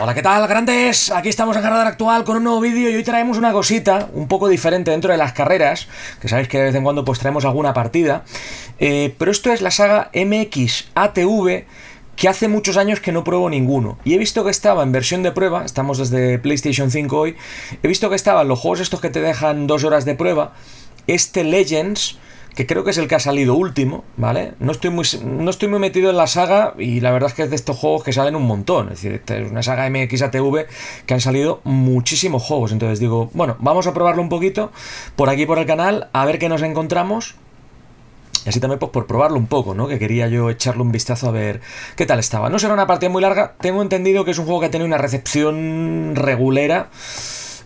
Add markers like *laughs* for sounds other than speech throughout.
Hola, ¿qué tal, grandes? Aquí estamos en Carrera Actual con un nuevo vídeo y hoy traemos una cosita un poco diferente dentro de las carreras, que sabéis que de vez en cuando pues traemos alguna partida, eh, pero esto es la saga MX ATV que hace muchos años que no pruebo ninguno. Y he visto que estaba en versión de prueba, estamos desde PlayStation 5 hoy, he visto que estaban los juegos estos que te dejan dos horas de prueba, este Legends, que creo que es el que ha salido último, ¿vale? No estoy muy, no estoy muy metido en la saga y la verdad es que es de estos juegos que salen un montón. Es decir, es una saga MXATV que han salido muchísimos juegos. Entonces digo, bueno, vamos a probarlo un poquito por aquí por el canal, a ver qué nos encontramos. Y así también pues por probarlo un poco, ¿no? Que quería yo echarle un vistazo a ver qué tal estaba. No será una partida muy larga, tengo entendido que es un juego que tiene una recepción regulera.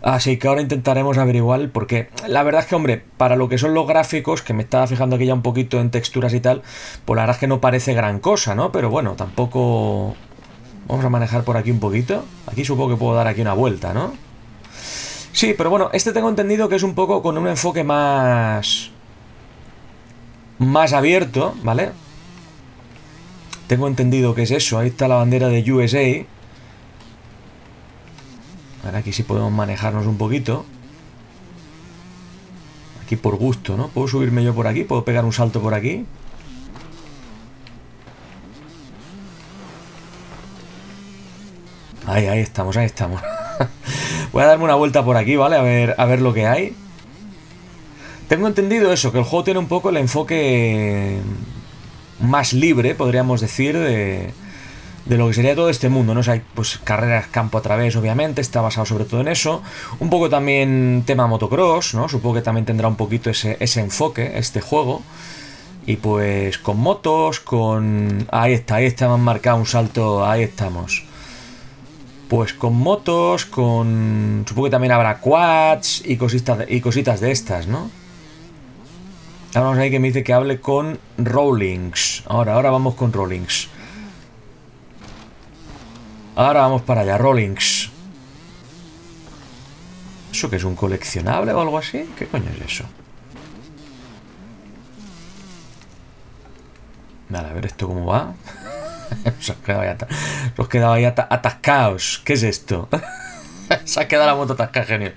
Así que ahora intentaremos averiguar porque la verdad es que, hombre, para lo que son los gráficos, que me estaba fijando aquí ya un poquito en texturas y tal, pues la verdad es que no parece gran cosa, ¿no? Pero bueno, tampoco... Vamos a manejar por aquí un poquito. Aquí supongo que puedo dar aquí una vuelta, ¿no? Sí, pero bueno, este tengo entendido que es un poco con un enfoque más... Más abierto, ¿vale? Tengo entendido que es eso. Ahí está la bandera de USA. Aquí sí podemos manejarnos un poquito. Aquí por gusto, ¿no? ¿Puedo subirme yo por aquí? ¿Puedo pegar un salto por aquí? Ahí, ahí estamos, ahí estamos. *laughs* Voy a darme una vuelta por aquí, ¿vale? A ver, a ver lo que hay. Tengo entendido eso, que el juego tiene un poco el enfoque más libre, podríamos decir, de, de lo que sería todo este mundo, ¿no? O sea, hay pues carreras campo a través, obviamente, está basado sobre todo en eso. Un poco también tema motocross, ¿no? Supongo que también tendrá un poquito ese, ese enfoque, este juego. Y pues con motos, con... Ahí está, ahí está, me han marcado un salto, ahí estamos. Pues con motos, con... Supongo que también habrá quads y cositas de, y cositas de estas, ¿no? Ahora vamos ahí que me dice que hable con Rollings. Ahora, ahora vamos con Rollings. Ahora vamos para allá, Rollings. ¿Eso que es un coleccionable o algo así? ¿Qué coño es eso? Vale, a ver esto cómo va. *laughs* Se os quedado ahí, atascados. ¿Qué es esto? *laughs* Se ha quedado la moto atascada, genio.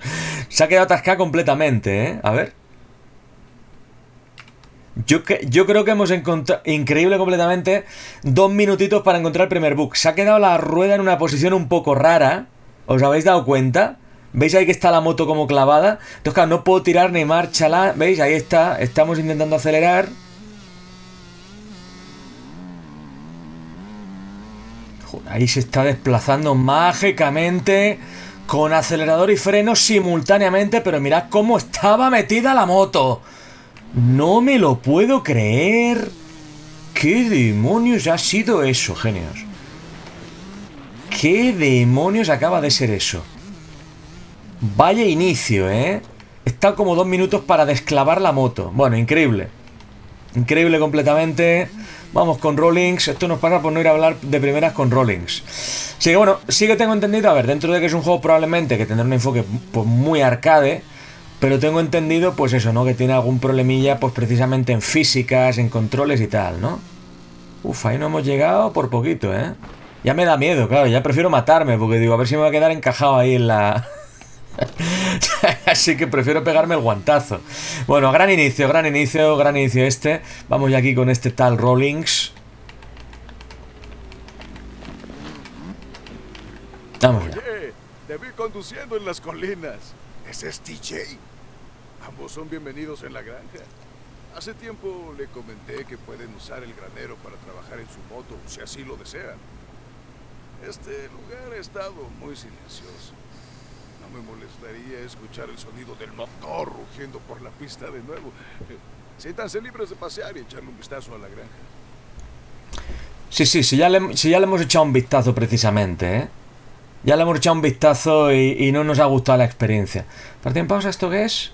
Se ha quedado atascada completamente, ¿eh? A ver. Yo, que, yo creo que hemos encontrado, increíble completamente, dos minutitos para encontrar el primer bug. Se ha quedado la rueda en una posición un poco rara. ¿Os habéis dado cuenta? ¿Veis ahí que está la moto como clavada? Entonces, claro, no puedo tirar ni marcha ¿Veis? Ahí está. Estamos intentando acelerar. Ahí se está desplazando mágicamente con acelerador y freno simultáneamente, pero mirad cómo estaba metida la moto. No me lo puedo creer. ¿Qué demonios ha sido eso, genios? ¿Qué demonios acaba de ser eso? Vaya inicio, ¿eh? Está como dos minutos para desclavar la moto. Bueno, increíble. Increíble completamente. Vamos con Rollings. Esto nos pasa por no ir a hablar de primeras con Rollings. Así que bueno, sí que tengo entendido, a ver, dentro de que es un juego probablemente que tendrá un enfoque pues, muy arcade, pero tengo entendido, pues eso, ¿no? Que tiene algún problemilla, pues precisamente en físicas, en controles y tal, ¿no? Uf, ahí no hemos llegado por poquito, ¿eh? Ya me da miedo, claro, ya prefiero matarme, porque digo, a ver si me va a quedar encajado ahí en la... *laughs* Así que prefiero pegarme el guantazo. Bueno, gran inicio, gran inicio, gran inicio este. Vamos ya aquí con este tal Rollings. Vamos ya. Te vi conduciendo en las colinas. ¿Ese es TJ? Ambos son bienvenidos en la granja. Hace tiempo le comenté que pueden usar el granero para trabajar en su moto, si así lo desean. Este lugar ha estado muy silencioso. No me molestaría escuchar el sonido del motor rugiendo por la pista de nuevo. Siéntanse libres de pasear y echarle un vistazo a la granja. Sí, sí, sí ya le, sí, ya le hemos echado un vistazo precisamente, ¿eh? Ya le hemos echado un vistazo y, y no nos ha gustado la experiencia. Partida en pausa, ¿esto qué es?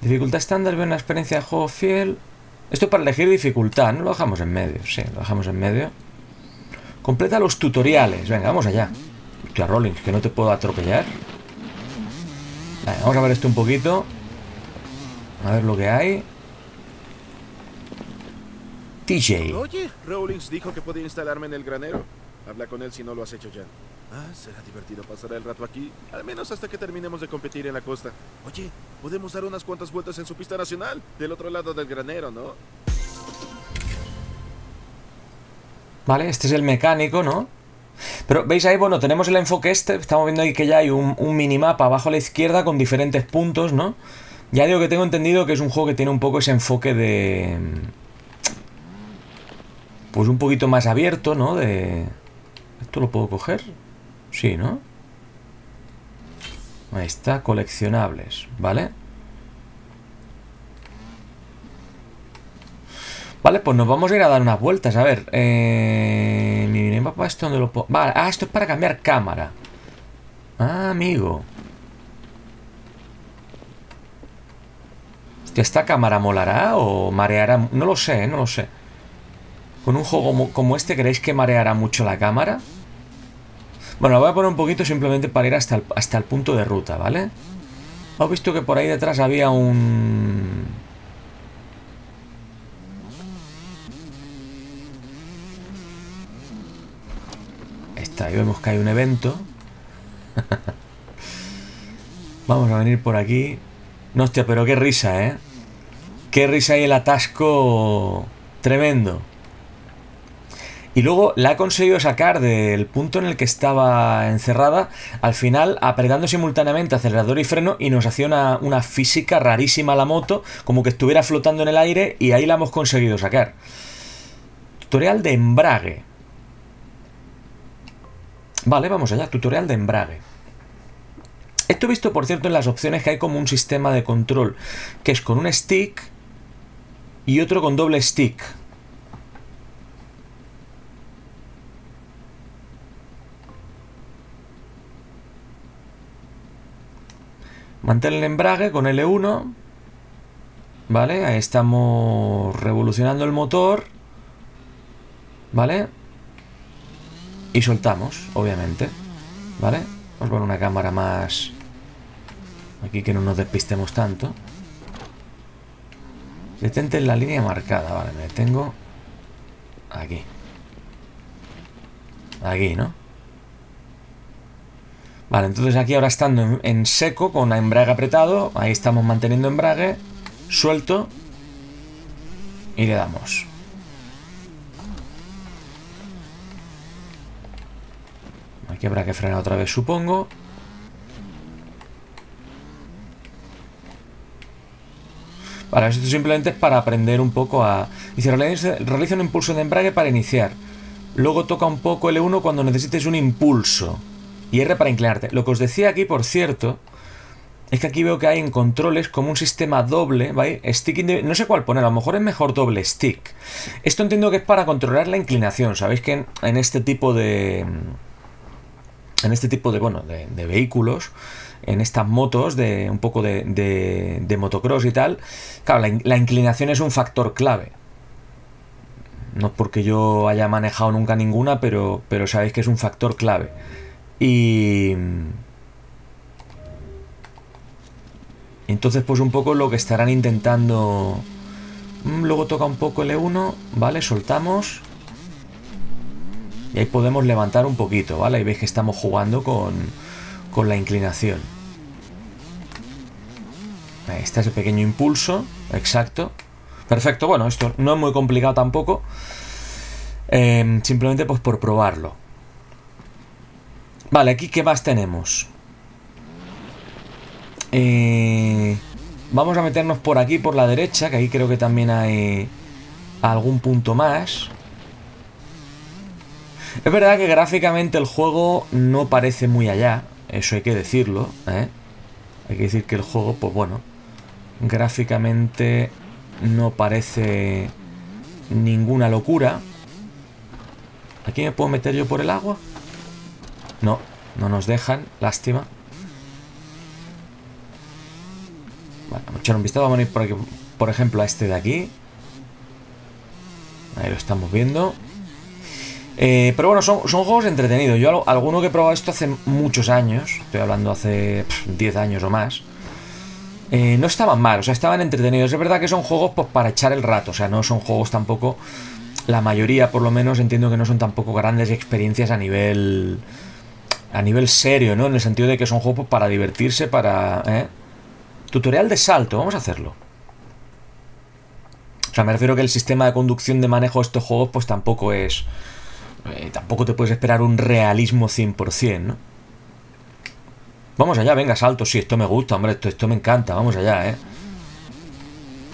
Dificultad estándar, ve una experiencia de juego fiel. Esto es para elegir dificultad, ¿no? Lo dejamos en medio, sí, lo dejamos en medio. Completa los tutoriales. Venga, vamos allá. Hostia, Rollins, que no te puedo atropellar. Vale, vamos a ver esto un poquito. A ver lo que hay. TJ. Oye, Rawlings dijo que podía instalarme en el granero. Habla con él si no lo has hecho ya. Ah, será divertido pasar el rato aquí, al menos hasta que terminemos de competir en la costa. Oye, podemos dar unas cuantas vueltas en su pista nacional, del otro lado del granero, ¿no? Vale, este es el mecánico, ¿no? Pero veis ahí, bueno, tenemos el enfoque este, estamos viendo ahí que ya hay un, un minimapa abajo a la izquierda con diferentes puntos, ¿no? Ya digo que tengo entendido que es un juego que tiene un poco ese enfoque de... Pues un poquito más abierto, ¿no? De... ¿Esto lo puedo coger? Sí, ¿no? Ahí está, coleccionables, ¿vale? Vale, pues nos vamos a ir a dar unas vueltas. A ver, eh, mi minimapa, ¿esto dónde lo puedo...? Vale, ah, esto es para cambiar cámara. Ah, amigo. ¿esta cámara molará o mareará? No lo sé, no lo sé. Con un juego como este, ¿creéis que mareará mucho la cámara? Bueno, la voy a poner un poquito simplemente para ir hasta el, hasta el punto de ruta, ¿vale? Hemos visto que por ahí detrás había un... Ahí está, vemos que hay un evento. *laughs* Vamos a venir por aquí. No, hostia, pero qué risa, ¿eh? Qué risa y el atasco tremendo. Y luego la ha conseguido sacar del punto en el que estaba encerrada, al final apretando simultáneamente acelerador y freno y nos hacía una, una, física rarísima la moto, como que estuviera flotando en el aire y ahí la hemos conseguido sacar. Tutorial de embrague. Vale, vamos allá, tutorial de embrague. Esto he visto, por cierto, en las opciones que hay como un sistema de control, que es con un stick y otro con doble stick. Mantén el embrague con L1. ¿Vale? Ahí estamos revolucionando el motor. ¿Vale? Y soltamos, obviamente. ¿Vale? Vamos poner una cámara más... Aquí que no nos despistemos tanto. Detente en la línea marcada. Vale, me detengo... Aquí. Aquí, ¿no? Vale, entonces aquí ahora estando en, seco, con embrague apretado, ahí estamos manteniendo embrague, suelto y le damos. Aquí habrá que frenar otra vez, supongo. Vale, esto simplemente es para aprender un poco a... Dice, realiza un impulso de embrague para iniciar. Luego toca un poco L1 cuando necesites un impulso. Y R para inclinarte. Lo que os decía aquí, por cierto, es que aquí veo que hay en controles como un sistema doble, ¿vale? Stick no sé cuál poner, a lo mejor es mejor doble stick. Esto entiendo que es para controlar la inclinación. Sabéis que en, este tipo de... En este tipo de, bueno, de, vehículos, en estas motos, de un poco de, de, motocross y tal, claro, la, la inclinación es un factor clave. No porque yo haya manejado nunca ninguna, pero, pero sabéis que es un factor clave. Y... Entonces pues un poco lo que estarán intentando... Luego toca un poco el E1, ¿vale? Soltamos. Y ahí podemos levantar un poquito, ¿vale? Y veis que estamos jugando con, con la inclinación. Ahí está ese pequeño impulso, exacto. Perfecto, bueno, esto no es muy complicado tampoco. Eh, simplemente pues por probarlo. Vale, aquí ¿qué más tenemos? Eh, vamos a meternos por aquí, por la derecha, que ahí creo que también hay algún punto más. Es verdad que gráficamente el juego no parece muy allá, eso hay que decirlo, ¿eh? Hay que decir que el juego, pues bueno, gráficamente no parece ninguna locura. ¿Aquí me puedo meter yo por el agua? No, no nos dejan, lástima. Vale, vamos a echar un vistazo, vamos a ir por, aquí, por ejemplo a este de aquí. Ahí lo estamos viendo. Eh, pero bueno, son, son, juegos entretenidos. Yo alguno que he probado esto hace muchos años, estoy hablando hace pff, 10 años o más, eh, no estaban mal, o sea, estaban entretenidos. Es verdad que son juegos pues, para echar el rato, o sea, no son juegos tampoco, la mayoría por lo menos entiendo que no son tampoco grandes experiencias a nivel a nivel serio, ¿no? En el sentido de que son juegos para divertirse, para... ¿eh? Tutorial de salto, vamos a hacerlo. O sea, me refiero que el sistema de conducción de manejo de estos juegos pues tampoco es... Eh, tampoco te puedes esperar un realismo 100%, ¿no? Vamos allá, venga, salto, sí, esto me gusta, hombre, esto, esto me encanta, vamos allá, ¿eh?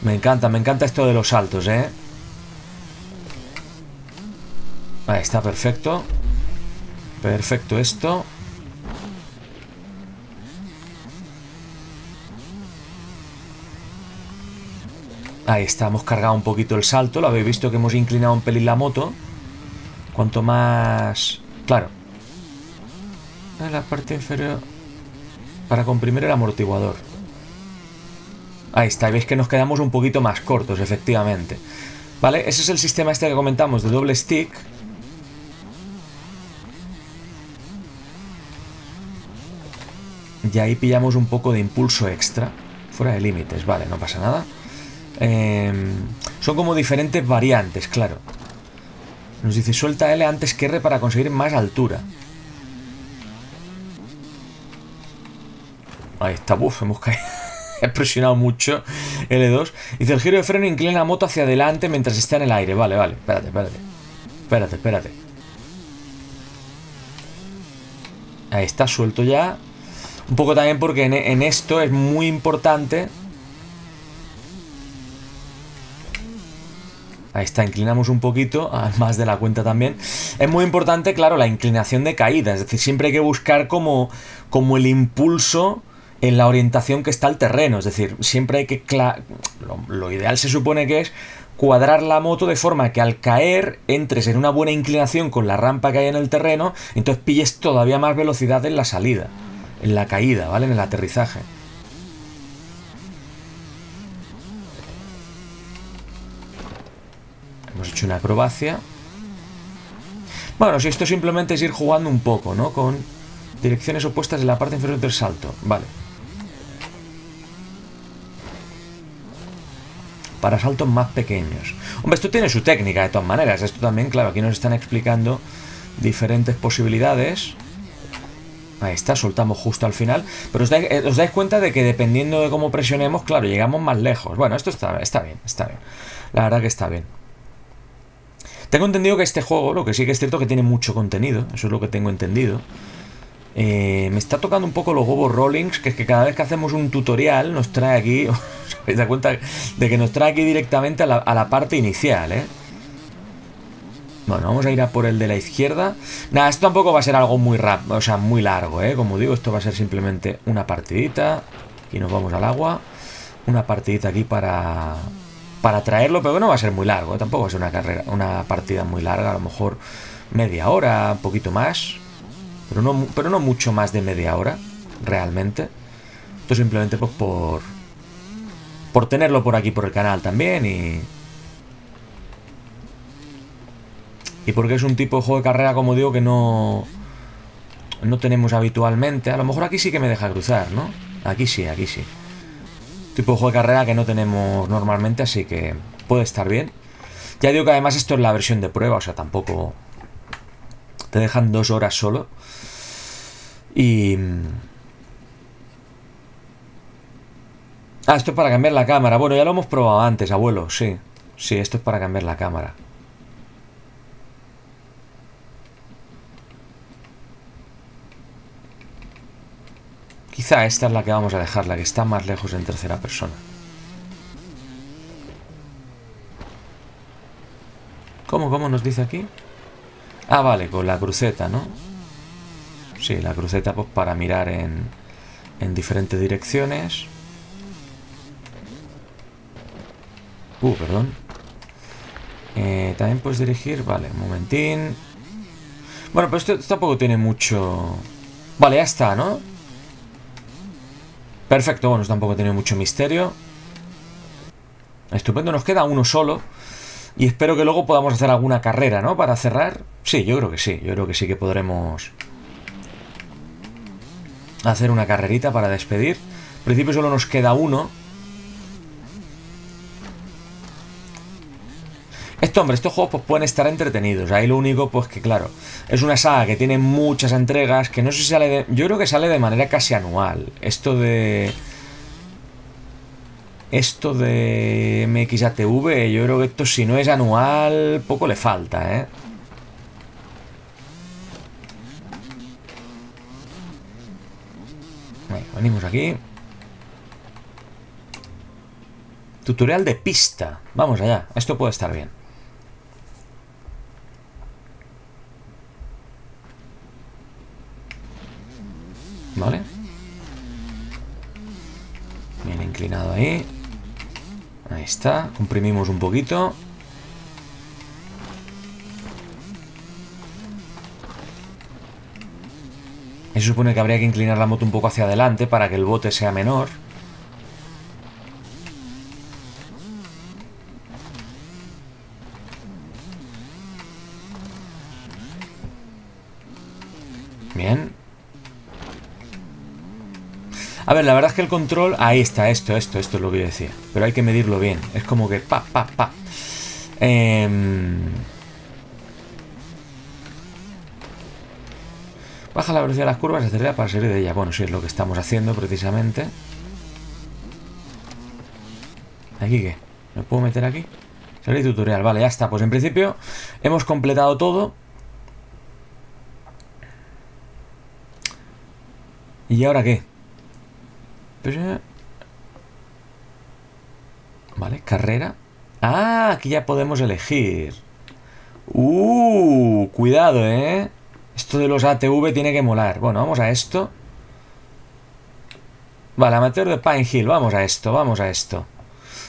Me encanta, me encanta esto de los saltos, ¿eh? Ahí está, perfecto. Perfecto esto. Ahí está, hemos cargado un poquito el salto. Lo habéis visto que hemos inclinado un pelín la moto. Cuanto más... Claro. En la parte inferior... Para comprimir el amortiguador. Ahí está, veis que nos quedamos un poquito más cortos, efectivamente. ¿Vale? Ese es el sistema este que comentamos de doble stick. Y ahí pillamos un poco de impulso extra. Fuera de límites, vale, no pasa nada. Em, son como diferentes variantes, claro. Nos dice suelta L antes que R para conseguir más altura. Ahí está, uff, hemos caído. *laughs* He presionado mucho L2. Dice el giro de freno inclina la moto hacia adelante mientras está en el aire. Vale, vale, espérate, espérate. Espérate, espérate. Ahí está, suelto ya. Un poco también porque en, esto es muy importante Ahí está, inclinamos un poquito, *laughs* más de la cuenta también. Es muy importante, claro, la inclinación de caída. Es decir, siempre hay que buscar como, como el impulso en la orientación que está el terreno. Es decir, siempre hay que... Lo, lo, ideal se supone que es cuadrar la moto de forma que al caer entres en una buena inclinación con la rampa que hay en el terreno, entonces pilles todavía más velocidad en la salida en la caída, ¿vale? En el aterrizaje. Hemos hecho una acrobacia. Bueno, si esto simplemente es ir jugando un poco, ¿no? Con direcciones opuestas en la parte inferior del salto. Vale. Para saltos más pequeños. Hombre, esto tiene su técnica de todas maneras. Esto también, claro, aquí nos están explicando diferentes posibilidades. Ahí está, soltamos justo al final. Pero eh, os dais, cuenta de que dependiendo de cómo presionemos, claro, llegamos más lejos. Bueno, esto está, está bien, está bien. La verdad que está bien. Tengo entendido que este juego, lo que sí que es cierto que tiene mucho contenido, eso es lo que tengo entendido. Eh, me está tocando un poco los huevos rollings, que es que cada vez que hacemos un tutorial nos trae aquí, *laughs* os dado cuenta de que nos trae aquí directamente a la, a la parte inicial, ¿eh? Bueno, vamos a ir a por el de la izquierda. Nada, esto tampoco va a ser algo muy rápido, o sea, muy largo, ¿eh? Como digo, esto va a ser simplemente una partidita. Y nos vamos al agua. Una partidita aquí para, para traerlo, pero no va a ser muy largo. ¿eh? Tampoco va a ser una carrera, una partida muy larga, a lo mejor media hora, un poquito más. Pero no, pero no mucho más de media hora, realmente. Esto simplemente pues por, por tenerlo por aquí por el canal también y Y porque es un tipo de juego de carrera, como digo, que no, no tenemos habitualmente. A lo mejor aquí sí que me deja cruzar, ¿no? Aquí sí, aquí sí. Tipo de juego de carrera que no tenemos normalmente, así que puede estar bien. Ya digo que además esto es la versión de prueba, o sea, tampoco te dejan dos horas solo. Y... Ah, esto es para cambiar la cámara. Bueno, ya lo hemos probado antes, abuelo, sí. Sí, esto es para cambiar la cámara. Quizá esta es la que vamos a dejar, la que está más lejos en tercera persona. ¿Cómo, cómo nos dice aquí? Ah, vale, con la cruceta, ¿no? Sí, la cruceta pues para mirar en, en diferentes direcciones. Uh, perdón. Eh, también puedes dirigir, vale, un momentín. Bueno, pero esto tampoco tiene mucho... Vale, ya está, ¿no? Perfecto, bueno, tampoco tiene mucho misterio. Estupendo, nos queda uno solo. Y espero que luego podamos hacer alguna carrera, ¿no? Para cerrar. Sí, yo creo que sí. Yo creo que sí que podremos hacer una carrerita para despedir. En principio solo nos queda uno. Esto, hombre, estos juegos pues, pueden estar entretenidos. Ahí lo único, pues que claro, es una saga que tiene muchas entregas, que no sé si sale de... Yo creo que sale de manera casi anual. Esto de... Esto de MXATV, yo creo que esto si no es anual, poco le falta, ¿eh? venimos aquí. Tutorial de pista. Vamos allá. Esto puede estar bien. ¿Vale? Bien inclinado ahí. Ahí está. Comprimimos un poquito. Se supone que habría que inclinar la moto un poco hacia adelante para que el bote sea menor. Bien. A ver, la verdad es que el control... Ahí está, esto, esto, esto es lo que yo decía. Pero hay que medirlo bien. Es como que pa, pa, pa. Eh... Baja la velocidad de las curvas acelera para salir de ella. Bueno, sí, es lo que estamos haciendo precisamente. ¿Aquí qué? ¿Me puedo meter aquí? Salir tutorial, vale, ya está. Pues en principio hemos completado todo. ¿Y ahora qué? Vale, carrera. Ah, aquí ya podemos elegir. Uh, cuidado, ¿eh? Esto de los ATV tiene que molar. Bueno, vamos a esto. Vale, amateur de Pine Hill. Vamos a esto, vamos a esto.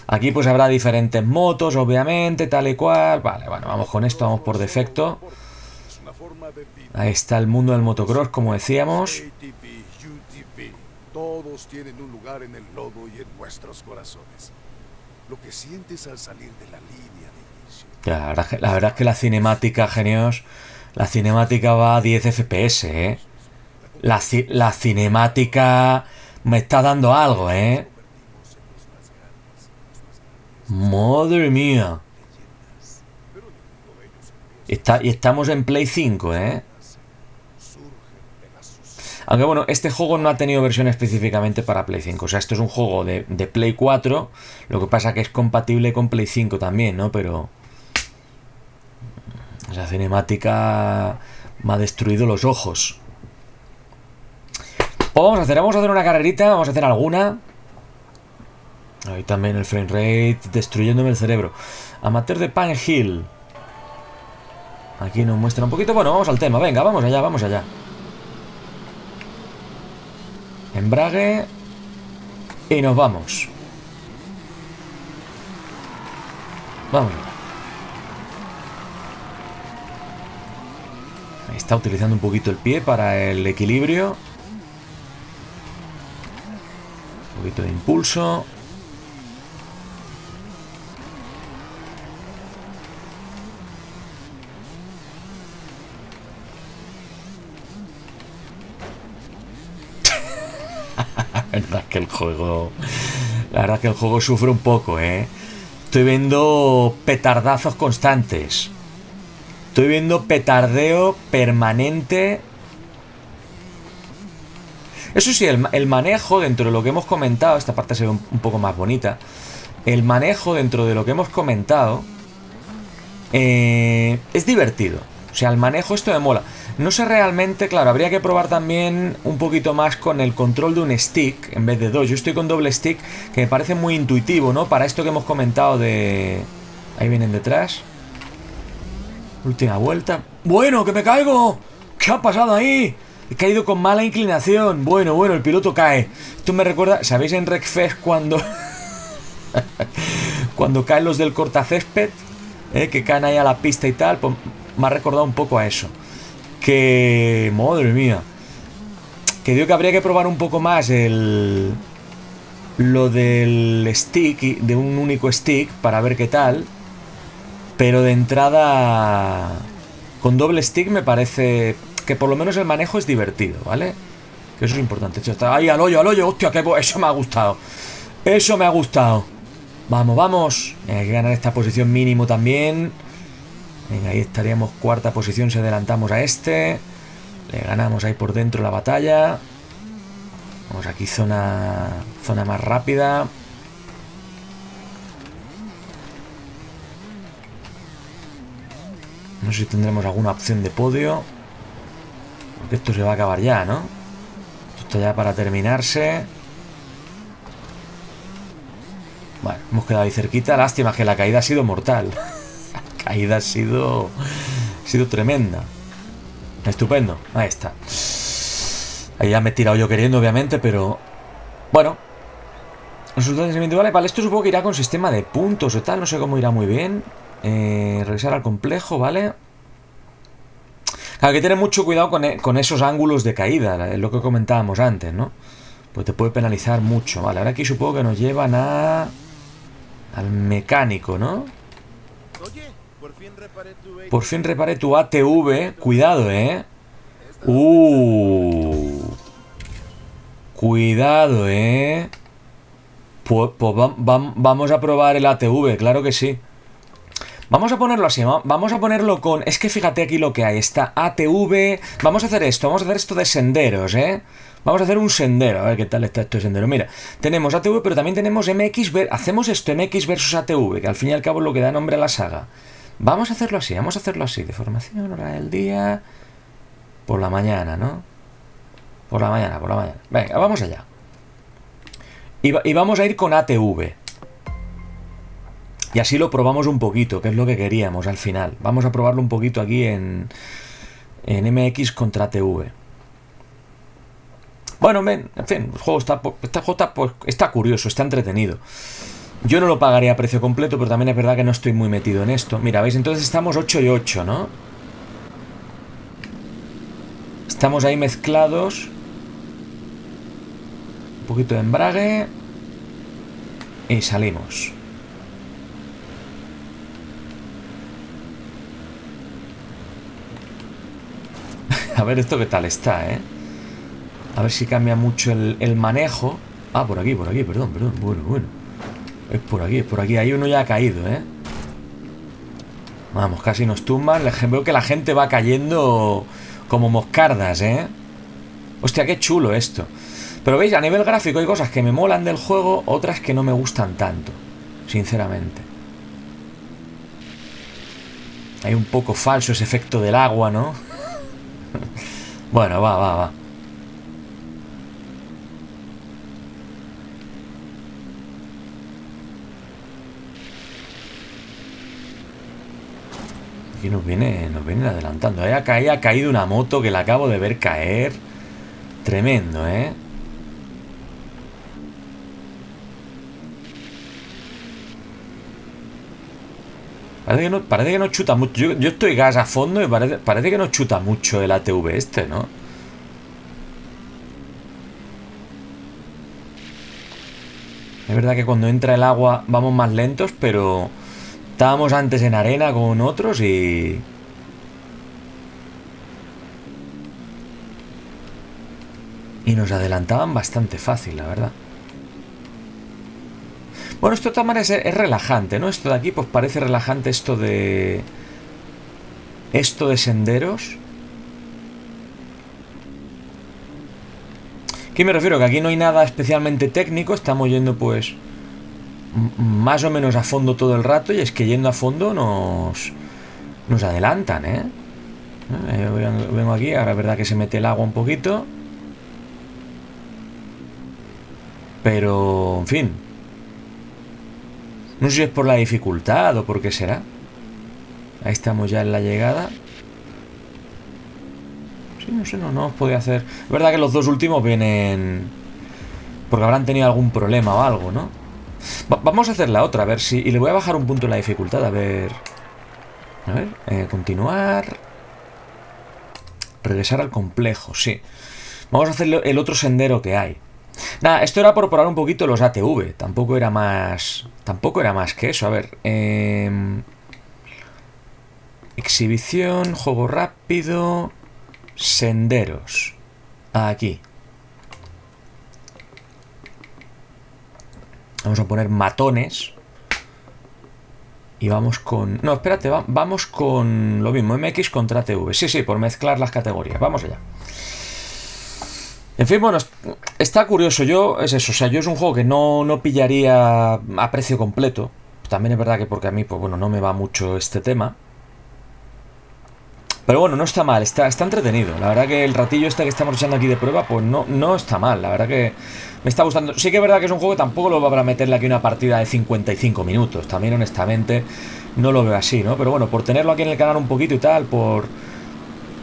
Aquí pues habrá diferentes motos, obviamente, tal y cual. Vale, bueno, vamos con esto, vamos por defecto. Ahí está el mundo del motocross, como decíamos. Todos tienen un lugar en el lodo y en nuestros corazones. Lo que sientes al salir de la línea de inicio. La verdad, es que la cinemática, genios, la cinemática va a 10 FPS, ¿eh? La, la cinemática me está dando algo, ¿eh? Madre mía. Está, y estamos en Play 5, ¿eh? Aunque bueno, este juego no ha tenido versión específicamente para Play 5. O sea, esto es un juego de, de Play 4. Lo que pasa que es compatible con Play 5 también, ¿no? Pero... Esa cinemática me ha destruido los ojos. Pues vamos a hacer, vamos a hacer una carrerita, vamos a hacer alguna. Ahí también el frame rate destruyéndome el cerebro. Amateur de Pine Hill. Aquí nos muestra un poquito. Bueno, vamos al tema. Venga, vamos allá, vamos allá. Embrague. Y nos vamos. Vamos. Está utilizando un poquito el pie para el equilibrio. Un poquito de impulso. Verdad que el juego. La verdad que el juego sufre un poco, ¿eh? Estoy viendo petardazos constantes. Estoy viendo petardeo permanente. Eso sí, el, manejo dentro de lo que hemos comentado, esta parte se ve un, poco más bonita. El manejo dentro de lo que hemos comentado eh, es divertido. O sea, el manejo esto me mola. No sé realmente, claro, habría que probar también un poquito más con el control de un stick en vez de dos. Yo estoy con doble stick, que me parece muy intuitivo, ¿no? Para esto que hemos comentado de... Ahí vienen detrás. Última vuelta. Bueno, que me caigo. ¿Qué ha pasado ahí? He caído con mala inclinación. Bueno, bueno, el piloto cae. Esto me recuerda, ¿sabéis en Recfest cuando... *laughs* cuando caen los del cortacésped? ¿eh? Que caen ahí a la pista y tal. Pues me ha recordado un poco a eso. Que... Madre mía. Que digo que habría que probar un poco más el... Lo del stick, de un único stick, para ver qué tal. Pero de entrada, con doble stick me parece que por lo menos el manejo es divertido, ¿vale? Que eso es importante. Está ahí al hoyo, al hoyo. Hostia, que eso me ha gustado. Eso me ha gustado. Vamos, vamos. Hay que ganar esta posición mínimo también. Venga, ahí estaríamos cuarta posición si adelantamos a este. Le ganamos ahí por dentro la batalla. Vamos aquí zona, zona más rápida. No sé si tendremos alguna opción de podio. Porque esto se va a acabar ya, ¿no? Esto está ya para terminarse. Bueno, hemos quedado ahí cerquita. Lástima que la caída ha sido mortal. *laughs* caída ha sido, sido tremenda. Estupendo. Ahí está. Ahí ya me he tirado yo queriendo, obviamente, pero... Bueno. Resultados individuales. Vale, esto supongo que irá con sistema de puntos o tal. No sé cómo irá muy bien. Eh, regresar al complejo, ¿vale? Hay que tener mucho cuidado con, e, esos ángulos de caída, lo que comentábamos antes, ¿no? Pues te puede penalizar mucho. Vale, ahora aquí supongo que nos llevan a... Al mecánico, ¿no? Por fin reparé tu... ATV. Cuidado, ¿eh? Uh. Cuidado, ¿eh? Pues, va, va, vamos a probar el ATV, claro que sí. Vamos a ponerlo así, vamos a ponerlo con... Es que fíjate aquí lo que hay, está ATV... Vamos a hacer esto, vamos a hacer esto de senderos, ¿eh? Vamos a hacer un sendero, a ver qué tal está esto de sendero. Mira, tenemos ATV, pero también tenemos MX... Hacemos esto, MX versus ATV, que al fin y al cabo es lo que da nombre a la saga. Vamos a hacerlo así, vamos a hacerlo así. De formación, hora del día... Por la mañana, ¿no? Por la mañana, por la mañana. Venga, vamos allá. Y, vamos a ir con ATV. Y así lo probamos un poquito, que es lo que queríamos al final. Vamos a probarlo un poquito aquí en, en MX contra TV. Bueno, en fin, el juego está, está, está, pues, está curioso, está entretenido. Yo no lo pagaría a precio completo, pero también es verdad que no estoy muy metido en esto. Mira, ¿veis? Entonces estamos 8 y 8, ¿no? Estamos ahí mezclados. Un poquito de embrague. Y salimos. *laughs* A ver esto qué tal está, ¿eh? A ver si cambia mucho el, el, manejo. Ah, por aquí, por aquí, perdón, perdón. Bueno, bueno. Es por aquí, es por aquí. Ahí uno ya ha caído, ¿eh? Vamos, casi nos tumban. Veo que la gente va cayendo como moscardas, ¿eh? Hostia, qué chulo esto. Pero veis, a nivel gráfico hay cosas que me molan del juego, otras que no me gustan tanto. Sinceramente. Hay un poco falso ese efecto del agua, ¿no? *laughs* bueno, va, va, va. Aquí nos viene, nos vienen adelantando. Ahí ha, caído, ha caído una moto que la acabo de ver caer. Tremendo, ¿eh? Parece que, no, parece que no chuta mucho. Yo, yo, estoy gas a fondo y parece, parece que no chuta mucho el ATV este, ¿no? Es verdad que cuando entra el agua vamos más lentos, pero estábamos antes en arena con otros y... Y nos adelantaban bastante fácil, la verdad. Bueno, esto de es, es relajante, ¿no? Esto de aquí, pues parece relajante esto de... Esto de senderos. ¿Qué me refiero? Que aquí no hay nada especialmente técnico, estamos yendo pues más o menos a fondo todo el rato y es que yendo a fondo nos, nos adelantan, ¿eh? eh vengo aquí, ahora es verdad que se mete el agua un poquito. Pero, en fin, no sé si es por la dificultad o por qué será. Ahí estamos ya en la llegada. Sí, no sé, no, no os podía hacer... Es verdad que los dos últimos vienen... Porque habrán tenido algún problema o algo, ¿no? Va vamos a hacer la otra, a ver si... Y le voy a bajar un punto la dificultad, a ver... A ver, eh, continuar... Regresar al complejo, sí. Vamos a hacer el otro sendero que hay. Nada, esto era por probar un poquito los ATV. Tampoco era más. Tampoco era más que eso. A ver. Eh, exhibición, juego rápido. Senderos. Aquí. Vamos a poner matones. Y vamos con... No, espérate, vamos con lo mismo, MX contra TV. Sí, sí, por mezclar las categorías. Vamos allá. En fin, bueno, está curioso. Yo, es eso, o sea, yo es un juego que no, no pillaría a precio completo. También es verdad que porque a mí, pues bueno, no me va mucho este tema. Pero bueno, no está mal, está, está entretenido. La verdad que el ratillo este que estamos echando aquí de prueba, pues no, no está mal. La verdad que me está gustando. Sí que es verdad que es un juego que tampoco lo va para meterle aquí una partida de 55 minutos. También honestamente no lo veo así, ¿no? Pero bueno, por tenerlo aquí en el canal un poquito y tal, por,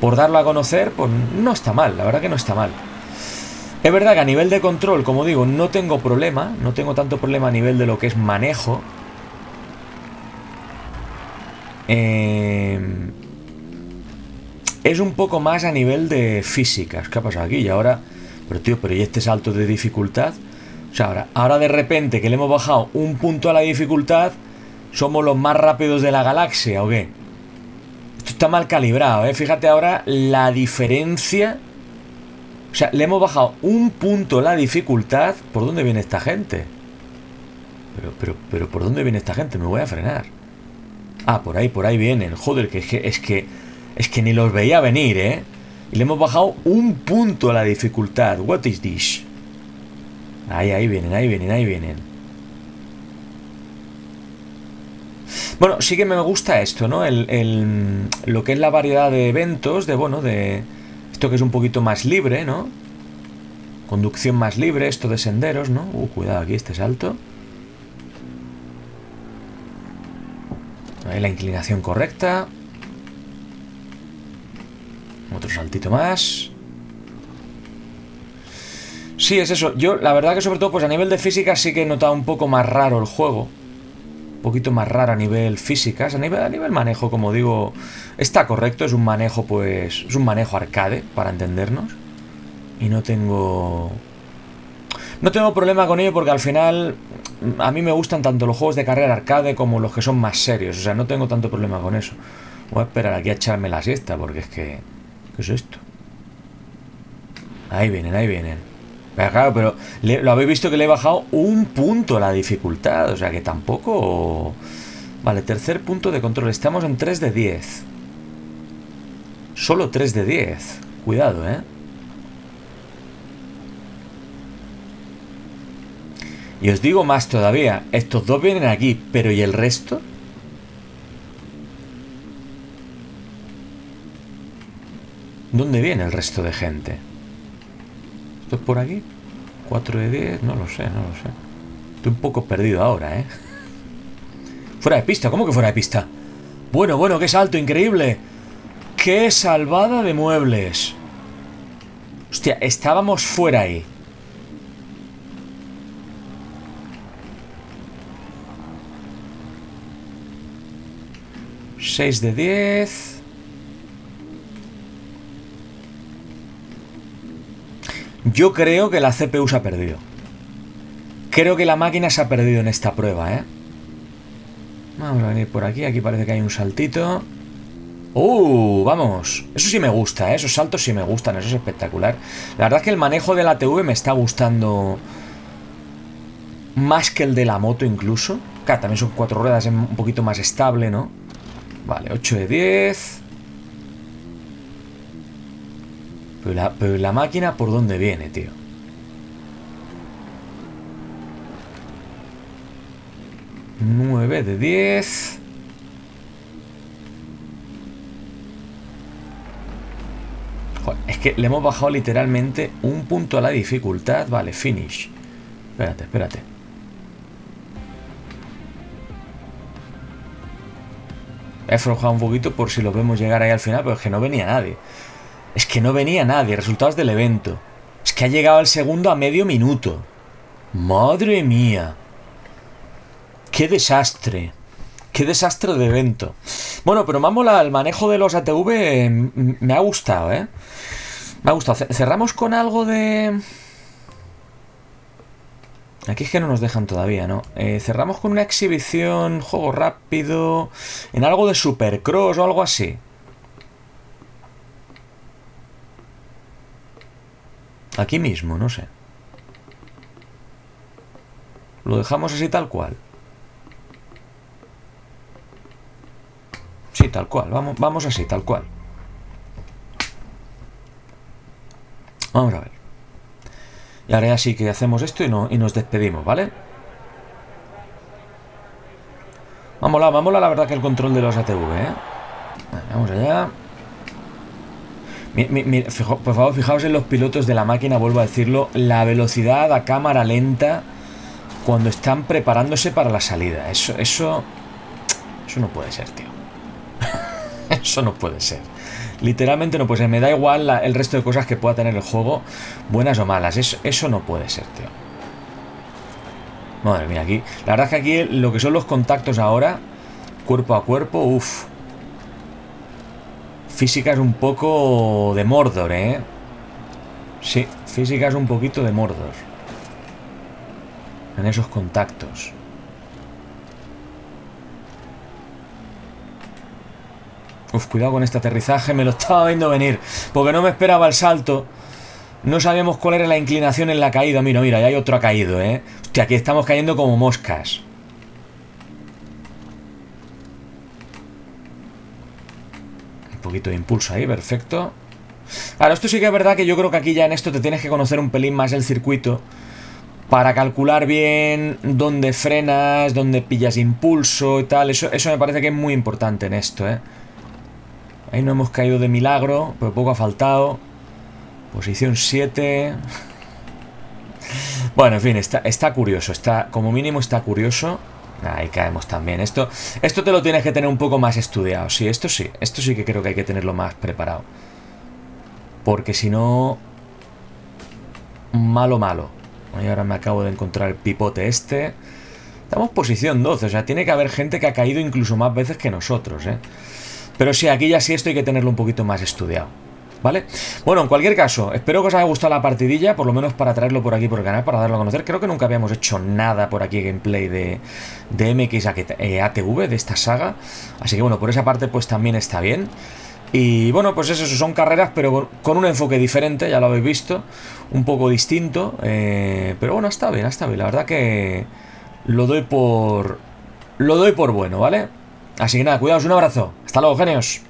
por darlo a conocer, pues no está mal. La verdad que no está mal. Es verdad que a nivel de control, como digo, no tengo problema. No tengo tanto problema a nivel de lo que es manejo. Eh es un poco más a nivel de físicas. ¿Qué ha pasado aquí? Y ahora, pero tío, pero ¿y este salto de dificultad? O sea, ahora, ahora de repente que le hemos bajado un punto a la dificultad, somos los más rápidos de la galaxia, ¿o qué? Esto está mal calibrado, ¿eh? Fíjate ahora la diferencia. O sea, le hemos bajado un punto la dificultad. ¿Por dónde viene esta gente? Pero, pero, pero, ¿por dónde viene esta gente? Me voy a frenar. Ah, por ahí, por ahí vienen. Joder, que es que, es que es que ni los veía venir, ¿eh? Y le hemos bajado un punto a la dificultad. What is this? Ahí, ahí vienen, ahí vienen, ahí vienen. Bueno, sí que me gusta esto, ¿no? El, lo que es la variedad de eventos, de, bueno, de... Esto que es un poquito más libre, ¿no? Conducción más libre, esto de senderos, ¿no? Uh, cuidado aquí, este salto. Ahí la inclinación correcta. Otro saltito más. Sí, es eso. Yo, la verdad que sobre todo, pues a nivel de física sí que he notado un poco más raro el juego. Un poquito más raro a nivel físicas. A nivel, a nivel manejo, como digo, está correcto. Es un manejo, pues, es un manejo arcade, para entendernos. Y no tengo... No tengo problema con ello porque al final a mí me gustan tanto los juegos de carrera arcade como los que son más serios. O sea, no tengo tanto problema con eso. Voy a esperar aquí a echarme la siesta porque es que... ¿Qué es esto? Ahí vienen, ahí vienen. Claro, pero lo habéis visto que le he bajado un punto la dificultad. O sea que tampoco... Vale, tercer punto de control. Estamos en 3 de 10. Solo 3 de 10. Cuidado, ¿eh? Y os digo más todavía. Estos dos vienen aquí, pero ¿y el resto? ¿Dónde viene el resto de gente? ¿Esto es por aquí? ¿4 de 10? No lo sé, no lo sé. Estoy un poco perdido ahora, ¿eh? Fuera de pista, ¿cómo que fuera de pista? Bueno, bueno, qué salto increíble. ¡Qué salvada de muebles! Hostia, estábamos fuera ahí. ¿6 de 10? Yo creo que la CPU se ha perdido. Creo que la máquina se ha perdido en esta prueba, ¿eh? Vamos a venir por aquí. Aquí parece que hay un saltito. ¡Uh! Vamos. Eso sí me gusta, ¿eh? Esos saltos sí me gustan. Eso es espectacular. La verdad es que el manejo de la TV me está gustando... Más que el de la moto incluso. Claro, también son cuatro ruedas, es un poquito más estable, ¿no? Vale, 8 de 10. Pero la, máquina, ¿por dónde viene, tío? Nueve de 10. es que le hemos bajado literalmente un punto a la dificultad. Vale, finish. Espérate, espérate. He aflojado un poquito por si lo vemos llegar ahí al final, pero es que no venía nadie. Es que no venía nadie, resultados del evento. Es que ha llegado el segundo a medio minuto. Madre mía. Qué desastre. Qué desastre de evento. Bueno, pero vamos al manejo de los ATV. Me ha gustado, ¿eh? Me ha gustado. Cerramos con algo de... Aquí es que no nos dejan todavía, ¿no? Eh, cerramos con una exhibición, juego rápido, en algo de Supercross o algo así. Aquí mismo, no sé. Lo dejamos así tal cual. tal cual. Vamos, vamos así, tal cual. Vamos a ver. Y ahora ya sí que hacemos esto y, no, y nos despedimos, ¿vale? Vamos la, vamos la verdad que el control de los ATV, ¿eh? vamos allá. Por favor, fijaos en los pilotos de la máquina, vuelvo a decirlo, la velocidad a cámara lenta cuando están preparándose para la salida. Eso, eso, eso no puede ser, tío. *laughs* eso no puede ser. Literalmente no puede ser. Me da igual el resto de cosas que pueda tener el juego, buenas o malas. Eso, eso no puede ser, tío. Madre mía, aquí. La verdad es que aquí lo que son los contactos ahora, cuerpo a cuerpo, uff. Física es un poco de Mordor, ¿eh? Sí, física es un poquito de Mordor. En esos contactos. Uf, cuidado con este aterrizaje, me lo estaba viendo venir. Porque no me esperaba el salto. No sabemos cuál era la inclinación en la caída. Mira, mira, ya hay otro caído, ¿eh? Hostia, aquí estamos cayendo como moscas. Poquito de impulso ahí, perfecto. Ahora, esto sí que es verdad que yo creo que aquí ya en esto te tienes que conocer un pelín más el circuito para calcular bien dónde frenas, dónde pillas impulso y tal. Eso, eso me parece que es muy importante en esto, ¿eh? Ahí no hemos caído de milagro, pero poco ha faltado. Posición 7. *laughs* Bueno, en fin, está, está curioso. Está, como mínimo está curioso. Ahí caemos también. Esto, esto te lo tienes que tener un poco más estudiado. Sí, esto sí. Esto sí que creo que hay que tenerlo más preparado. Porque si no... Malo, malo. Y ahora me acabo de encontrar el pipote este. Estamos posición 12. O sea, tiene que haber gente que ha caído incluso más veces que nosotros, ¿eh? Pero sí, aquí ya sí esto hay que tenerlo un poquito más estudiado. ¿Vale? Bueno, en cualquier caso, espero que os haya gustado la partidilla, por lo menos para traerlo por aquí por el canal, para darlo a conocer. Creo que nunca habíamos hecho nada por aquí, gameplay de, de MX ATV, de esta saga. Así que bueno, por esa parte pues también está bien. Y bueno, pues eso, son carreras, pero con un enfoque diferente, ya lo habéis visto, un poco distinto. Eh, pero bueno, está bien, está bien. La verdad que lo doy por. Lo doy por bueno, ¿vale? Así que nada, cuidaos, un abrazo. Hasta luego, genios.